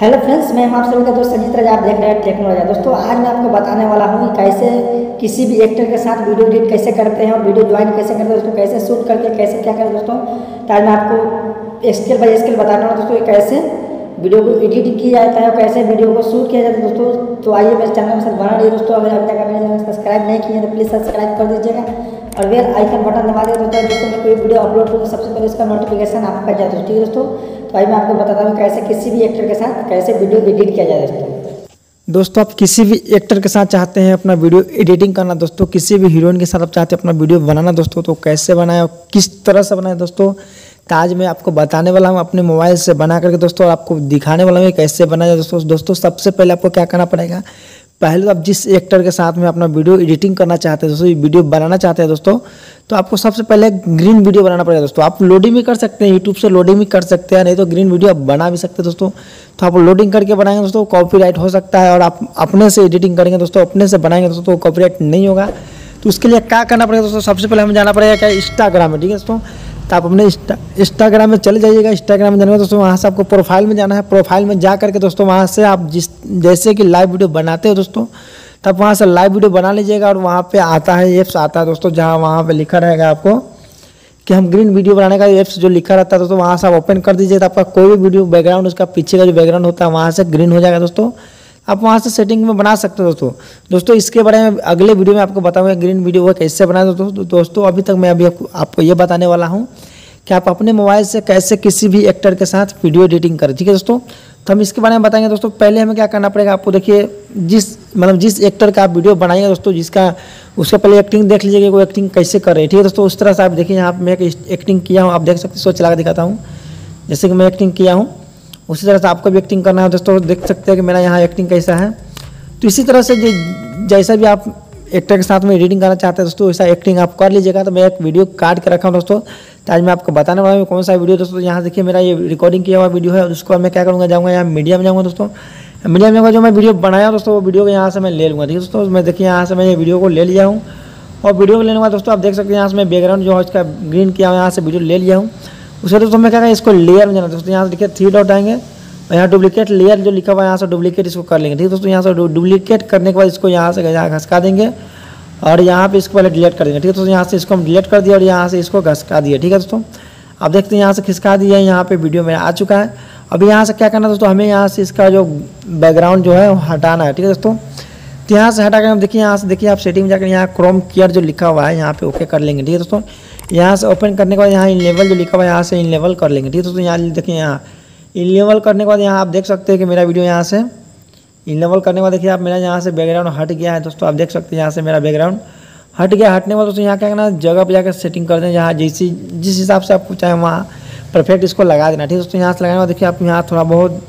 Hello friends मैं हूँ आप सभी का दोस्त संजीत राज, आप देख रहे हैं टेक्नोलॉजी दोस्तों, आज मैं आपको बताने वाला हूँ कि कैसे किसी भी एक्टर के साथ वीडियो एडिट कैसे करते हैं और वीडियो ज्वाइन कैसे करते हैं, दोस्तों, कैसे शूट करके, कैसे क्या करें, दोस्तों। तो आज मैं आपको स्केल बाई स्केल बताने हूँ, दोस्तों कैसे वीडियो को एडिट किया जाता है और कैसे वीडियो को शूट किया जाता है, दोस्तों। तो आइए मेरे चैनल के साथ बना रही दोस्तों। अगर अभी तक सब्सक्राइब नहीं किए तो प्लीज़ सब्सक्राइब कर दीजिएगा। और वेल आइकन बटन दबा दिया दोस्तों दोस्तों मैं कोई वीडियो अपलोड करूँ, सबसे पहले इसका नोटिफिकेशन आपको कर जाए ठीक है दोस्तों? तो आज मैं आपको बताता हूँ कैसे किसी भी एक्टर के साथ कैसे वीडियो एडिट किया जाए दोस्तों। दोस्तों, आप किसी भी एक्टर के साथ चाहते हैं अपना वीडियो एडिटिंग करना दोस्तों, किसी भी हीरोइन के साथ आप चाहते हैं अपना वीडियो बनाना दोस्तों तो कैसे बनाए और किस तरह से बनाए दोस्तों तो आज मैं आपको बताने वाला हूँ, अपने मोबाइल से बना करके दोस्तों आपको दिखाने वाला हूँ कैसे बनाया दोस्तों। दोस्तों, सबसे पहले आपको क्या करना पड़ेगा पहले तो आप जिस एक्टर के साथ में अपना वीडियो एडिटिंग करना चाहते हैं, दोस्तों वीडियो बनाना चाहते हैं, दोस्तों तो आपको सबसे पहले ग्रीन वीडियो बनाना पड़ेगा, दोस्तों। आप लोडिंग भी कर सकते हैं यूट्यूब से लोडिंग भी कर सकते हैं, नहीं तो ग्रीन वीडियो आप बना भी सकते हैं, दोस्तों। तो आप लोडिंग करके बनाएँगे, दोस्तों कॉपीराइट हो सकता है और आप अपने से एडिटिंग करेंगे, दोस्तों, अपने से बनाएँगे, दोस्तों तो कॉपीराइट नहीं होगा। तो उसके लिए क्या करना पड़ेगा, दोस्तों, सबसे पहले हमें जाना पड़ेगा क्या इंस्टाग्राम में, ठीक है, दोस्तों? तो आप अपने इंस्टाग्राम में चले जाइएगा, इंस्टाग्राम में जाने दोस्तों वहाँ से आपको प्रोफ़ाइल में जाना है। प्रोफ़ाइल में जा करके दोस्तों वहाँ से आप जिस, जैसे कि लाइव वीडियो बनाते हो दोस्तों तब वहाँ से लाइव वीडियो बना लीजिएगा और वहाँ पे आता है एप्स आता है दोस्तों जहाँ वहाँ पे लिखा रहेगा आपको कि हम ग्रीन वीडियो बनाने का एप्स जो लिखा रहता है दोस्तों वहाँ से आप ओपन कर दीजिए तो आपका कोई भी वीडियो बैकग्राउंड उसका पीछे का जो बैकग्राउंड होता है वहाँ से ग्रीन हो जाएगा दोस्तों। आप वहाँ से सेटिंग में बना सकते हो दोस्तों। दोस्तों, इसके बारे में अगले वीडियो में आपको बताऊँगा ग्रीन वीडियो वो कैसे बनाए दोस्तों दोस्तों, अभी तक मैं अभी आपको आपको ये बताने वाला हूँ कि आप अपने मोबाइल से कैसे किसी भी एक्टर के साथ वीडियो एडिटिंग करें। ठीक है दोस्तों? तो हम इसके बारे में बताएँगे दोस्तों। पहले हमें क्या करना पड़ेगा आपको देखिए, जिस मतलब जिस एक्टर का आप वीडियो बनाएँगे दोस्तों, जिसका, उसका पहले एक्टिंग देख लीजिएगा, वो एक्टिंग कैसे कर रहे हैं। ठीक है दोस्तों? उस तरह से आप देखिए, यहाँ मैं एक्टिंग किया हूँ, आप देख सकते सो चला दिखाता हूँ। जैसे कि मैं एक्टिंग किया हूँ। उसी तरह से आपको भी एक्टिंग करना है, दोस्तों, देख सकते हैं कि मेरा यहाँ एक्टिंग कैसा है। तो इसी तरह से जैसा भी आप एक्टर के साथ में एडिटिंग करना चाहते हैं, दोस्तों, वैसा एक्टिंग आप कर लीजिएगा। तो मैं एक वीडियो काट के रखा हूँ, दोस्तों तो आज मैं आपको बताने वाला हूँ कौन सा वीडियो दोस्तों, यहाँ देखिए मेरा ये रिकॉर्डिंग किया हुआ वीडियो है। उसको मैं क्या करूँगा, जाऊँगा यहाँ मीडिया में जाऊँगा, दोस्तों। मीडिया में जाऊँगा, जो मैं वीडियो बनाया दोस्तों, वो वीडियो को यहाँ से मैं ले लूँगा। ठीक है दोस्तों, मैं देखिए यहाँ से मैं ये वीडियो को ले लिया हूँ। और वीडियो को लेने के दोस्तों, आप देख सकते हैं यहाँ से मैं बैकग्राउंड जो है, उसका ग्रीन किया हूँ, यहाँ से वीडियो ले लिया हूँ। उसके दोस्तों मैं क्या इसको लेयर में जाना दोस्तों यहाँ से देखिए थ्री डॉट आएँगे और यहाँ डुप्लीकेट लेयर जो लिखा हुआ है यहाँ से डुप्लीकेट इसको कर लेंगे ठीक है दोस्तों यहाँ से डुप्लीकेट करने के बाद इसको यहाँ से यहाँ घसका देंगे और यहाँ पे इसको पहले डिलीट कर देंगे ठीक है दोस्तों यहाँ से इसको हम डिलीट कर दिया और यहाँ से इसको घसका दिया ठीक है दोस्तों आप देखते हैं यहाँ से खिसका दिया यहाँ पे वीडियो में आ चुका है अभी यहाँ से क्या करना है दोस्तों हमें यहाँ से इसका जो बैकग्राउंड जो है वो हटाना है ठीक है दोस्तों तो यहाँ से हटा कर देखिए यहाँ से देखिए आप सेटिंग में जाकर यहाँ क्रोम केयर जो लिखा हुआ है यहाँ पे ओके कर लेंगे ठीक है दोस्तों यहाँ से ओपन करने के बाद यहाँ इन लेवल जो लिखा हुआ है, यहाँ से इन लेवल कर लेंगे, ठीक है? दोस्तों यहाँ देखिए यहाँ इन लेवल करने के बाद यहाँ आप देख सकते हैं कि मेरा वीडियो यहाँ से इन लेवल करने के बाद देखिए आप मेरा यहाँ से बैकग्राउंड हट गया है, दोस्तों, आप देख सकते हैं यहाँ से मेरा बैकग्राउंड हट गया। हटने वाला दोस्तों यहाँ क्या करना जगह पर जाकर सेटिंग कर दें, जहाँ जैसी, जिस हिसाब से आपको चाहे वहाँ परफेक्ट इसको लगा देना, ठीक है? दोस्तों, यहाँ से लगाने देखिए आप यहाँ थोड़ा बहुत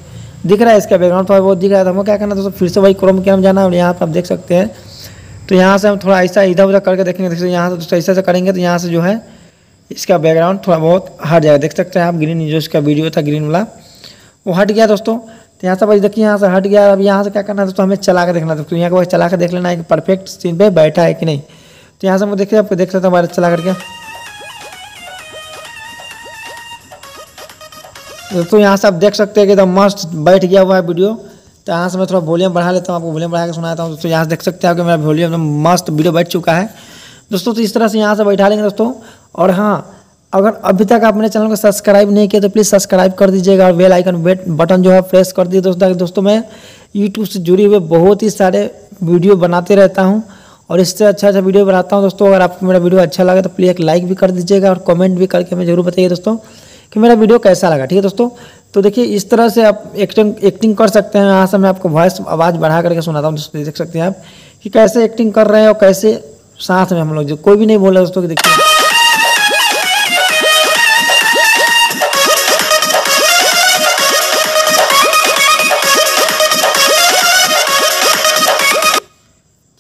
दिख रहा है, इसका बैकग्राउंड थोड़ा बहुत दिख रहा है तो हमें क्या करना दोस्तों, फिर से वही क्रोम के हम जाना और यहाँ पर आप देख सकते हैं तो यहाँ से हम थोड़ा ऐसा इधर उधर करके देखेंगे, देख देखिए यहाँ से दोस्तों ऐसा से करेंगे तो यहाँ से जो है, इसका बैकग्राउंड थोड़ा बहुत हट जाएगा। देख सकते हैं आप ग्रीन जो इसका वीडियो था ग्रीन वाला, वो हट गया दोस्तों। तो यहाँ से भाई देखिए, यहाँ से हट गया, अब यहाँ से क्या करना है दोस्तों, हमें चला के देखना दोस्तों यहाँ को चला के देख लेना है कि परफेक्ट सीन पर बैठा है कि नहीं। तो यहाँ से हम देखिए, आपको देख सकते हैं हमारे चला करके। दोस्तों, यहाँ से आप देख सकते हैं कि एकदम मस्त बैठ गया हुआ है वीडियो। तो यहाँ से मैं थोड़ा वॉल्यूम बढ़ा लेता हूँ, आपको वॉल्यूम बढ़ा के सुनाता हूँ। दोस्तों, यहाँ देख सकते हैं कि मेरा वॉल्यूम एकदम मस्त वीडियो बैठ चुका है। दोस्तों तो इस तरह से यहाँ से बैठा लेंगे दोस्तों। और हाँ अगर अभी तक आप मेरे चैनल को सब्सक्राइब नहीं किया तो प्लीज़ सब्सक्राइब कर दीजिएगा और बेल आइकन बटन जो है प्रेस कर दीजिए। दोस्तों, ताकि दोस्तों, मैं यूट्यूब से जुड़े हुए बहुत ही सारे वीडियो बनाते रहता हूँ। और इससे अच्छा अच्छा वीडियो बनाता हूँ। दोस्तों, अगर आपको मेरा वीडियो अच्छा लगे तो प्लीज़ एक लाइक भी कर दीजिएगा और कमेंट भी करके हमें ज़रूर बताइए दोस्तों कि मेरा वीडियो कैसा लगा। ठीक है दोस्तों तो देखिए, इस तरह से आप एक्टिंग एक्टिंग कर सकते हैं। यहाँ से मैं आपको वॉइस आवाज़ बढ़ा करके सुनाता हूँ देख सकते हैं आप कि कैसे एक्टिंग कर रहे हैं और कैसे साथ में हम लोग जो कोई भी नहीं बोल दोस्तों कि देखिए।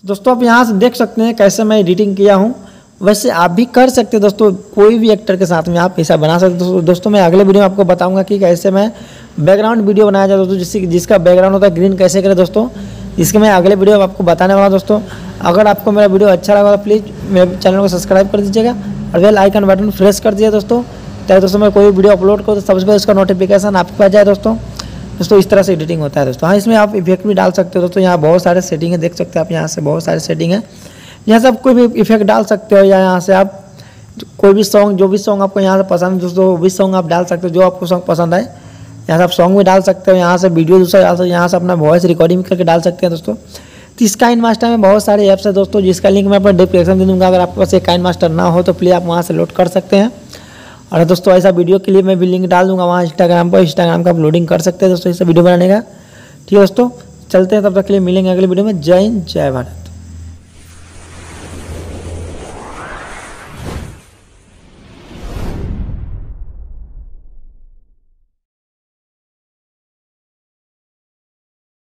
दोस्तों, आप यहाँ से देख सकते हैं कैसे मैं एडिटिंग किया हूँ। वैसे आप भी कर सकते हैं दोस्तों, कोई भी एक्टर के साथ में आप ऐसा बना सकते दोस्तों दोस्तों, मैं अगले वीडियो में आपको बताऊँगा कि कैसे मैं बैकग्राउंड वीडियो बनाया जाए दोस्तों, जिससे जिसका बैकग्राउंड होता है ग्रीन कैसे करें दोस्तों इसके मैं अगले वीडियो में आपको बताने वाला दोस्तों। अगर आपको मेरा वीडियो अच्छा लगा तो प्लीज़ मेरे चैनल को सब्सक्राइब कर दीजिएगा और वेल आइकन बटन प्रेस कर दिया दोस्तों, ताकि दोस्तों मैं कोई वीडियो अपलोड करूँ तो सबसे पहले उसका नोटिफिकेशन आपको आ जाए दोस्तों। दोस्तों, इस तरह से एडिटिंग होता है दोस्तों। हाँ इसमें आप इफ़ेक्ट भी डाल सकते हो दोस्तों, यहाँ बहुत सारे सेटिंग है, देख सकते हैं आप, यहाँ से बहुत सारे सेटिंग है। यहाँ से आप कोई भी इफ़ेक्ट डाल सकते हो या यहाँ से आप कोई भी सॉन्ग जो भी सॉन्ग आपको यहाँ से पसंद है, दोस्तों, वो भी सॉन्ग आप डाल सकते हो, जो आपको सॉन्ग पसंद आए। यहाँ से आप सॉन्ग भी डाल सकते हो, यहाँ से वीडियो दूसरा डाल सकते हो, यहाँ से अपना वॉइस रिकॉर्डिंग करके डाल सकते हैं, दोस्तों। तो इस काइन मास्टर में बहुत सारे ऐप्स है, दोस्तों, जिसका लिंक मैं अपना डिस्क्रिप्शन दे दूँगा, अगर आपके पास एक काइन मास्टर ना हो तो प्लीज़ आप वहाँ से लोड कर सकते हैं। और दोस्तों, ऐसा वीडियो के लिए मैं भी लिंक डाल दूँगा वहाँ इंस्टाग्राम पर इंस्टाग्राम का अपलोडिंग कर सकते हैं, दोस्तों, ऐसा वीडियो बनाने का। ठीक है, दोस्तों, चलते हैं, तब तक के लिए मिलेंगे अगले वीडियो में। जय हिंद, जय भारत।